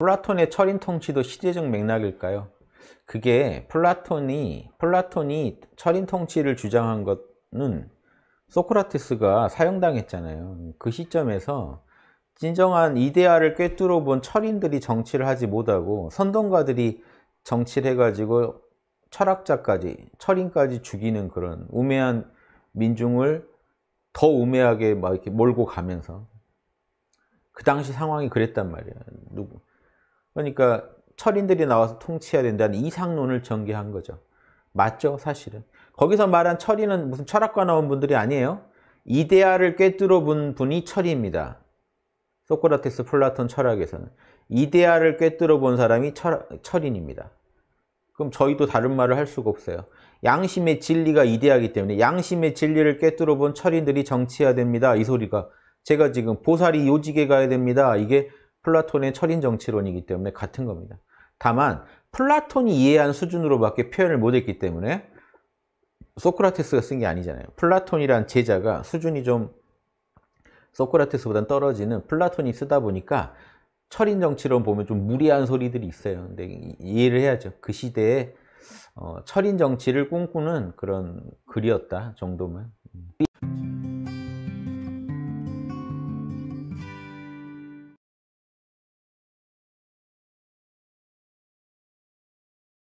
플라톤의 철인 통치도 시대적 맥락일까요? 그게 플라톤이 플라톤이 철인 통치를 주장한 것은 소크라테스가 사형당했잖아요. 그 시점에서 진정한 이데아를 꿰뚫어 본 철인들이 정치를 하지 못하고 선동가들이 정치를 해가지고 철학자까지 철인까지 죽이는 그런 우매한 민중을 더 우매하게 막 이렇게 몰고 가면서 그 당시 상황이 그랬단 말이야. 누구 그러니까 철인들이 나와서 통치해야 된다는 이상론을 전개한 거죠. 맞죠, 사실은. 거기서 말한 철인은 무슨 철학과 나온 분들이 아니에요. 이데아를 꿰뚫어 본 분이 철인입니다. 소크라테스, 플라톤 철학에서는 이데아를 꿰뚫어 본 사람이 철, 철인입니다. 그럼 저희도 다른 말을 할 수가 없어요. 양심의 진리가 이데아이기 때문에 양심의 진리를 꿰뚫어 본 철인들이 정치해야 됩니다. 이 소리가 제가 지금 보살이 요직에 가야 됩니다. 이게 플라톤의 철인 정치론이기 때문에 같은 겁니다. 다만 플라톤이 이해한 수준으로밖에 표현을 못했기 때문에 소크라테스가 쓴 게 아니잖아요. 플라톤이란 제자가 수준이 좀 소크라테스보다 떨어지는 플라톤이 쓰다 보니까 철인 정치론 보면 좀 무리한 소리들이 있어요. 근데 이해를 해야죠. 그 시대에 어, 철인 정치를 꿈꾸는 그런 글이었다 정도만.